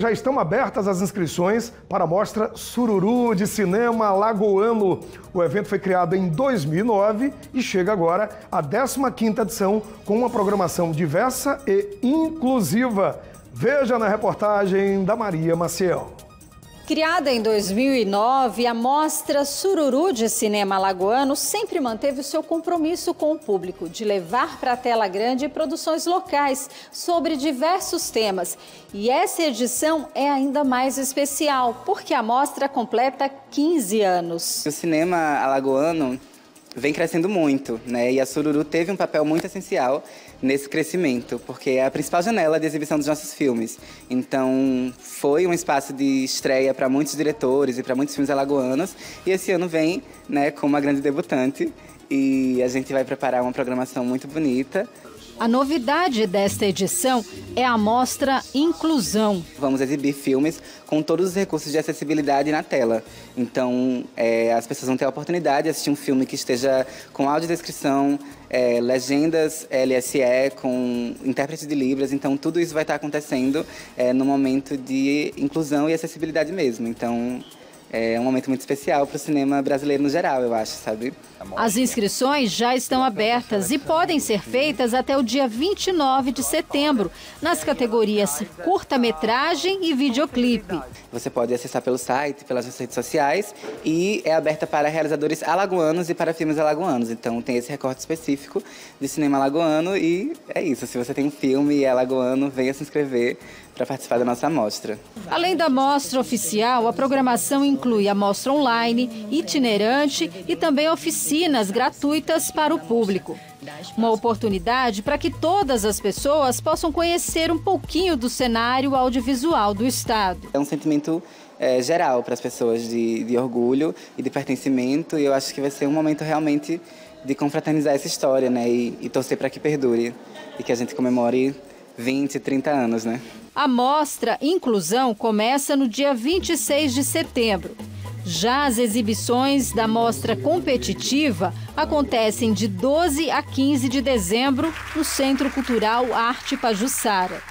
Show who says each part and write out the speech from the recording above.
Speaker 1: Já estão abertas as inscrições para a mostra Sururu de Cinema Lagoano. O evento foi criado em 2009 e chega agora à 15ª edição com uma programação diversa e inclusiva. Veja na reportagem da Maria Maciel.
Speaker 2: Criada em 2009, a Mostra Sururu de Cinema Lagoano sempre manteve o seu compromisso com o público de levar para a tela grande produções locais sobre diversos temas. E essa edição é ainda mais especial, porque a mostra completa 15 anos.
Speaker 3: O cinema alagoano vem crescendo muito, né? E a Sururu teve um papel muito essencial nesse crescimento, porque é a principal janela de exibição dos nossos filmes. Então, foi um espaço de estreia para muitos diretores e para muitos filmes alagoanos, e esse ano vem, né, com uma grande debutante, e a gente vai preparar uma programação muito bonita.
Speaker 2: A novidade desta edição é a mostra Inclusão.
Speaker 3: Vamos exibir filmes com todos os recursos de acessibilidade na tela. Então, é, as pessoas vão ter a oportunidade de assistir um filme que esteja com audiodescrição, é, legendas LSE, com intérpretes de Libras. Então, tudo isso vai estar acontecendo é, no momento de inclusão e acessibilidade mesmo. Então, é um momento muito especial para o cinema brasileiro no geral, eu acho, sabe?
Speaker 2: As inscrições já estão abertas e podem ser feitas até o dia 29 de setembro, nas categorias curta-metragem e videoclipe.
Speaker 3: Você pode acessar pelo site, pelas redes sociais e é aberta para realizadores alagoanos e para filmes alagoanos. Então tem esse recorte específico de cinema alagoano e é isso. Se você tem um filme e é alagoano, venha se inscrever para participar da nossa mostra.
Speaker 2: Além da mostra oficial, a programação inclui a mostra online, itinerante e também oficinas gratuitas para o público. Uma oportunidade para que todas as pessoas possam conhecer um pouquinho do cenário audiovisual do Estado.
Speaker 3: É um sentimento é, geral para as pessoas de, de orgulho e de pertencimento, e eu acho que vai ser um momento realmente de confraternizar essa história né, e, e torcer para que perdure e que a gente comemore 20, 30 anos, né?
Speaker 2: A mostra Inclusão começa no dia 26 de setembro. Já as exibições da mostra competitiva acontecem de 12 a 15 de dezembro no Centro Cultural Arte Pajussara.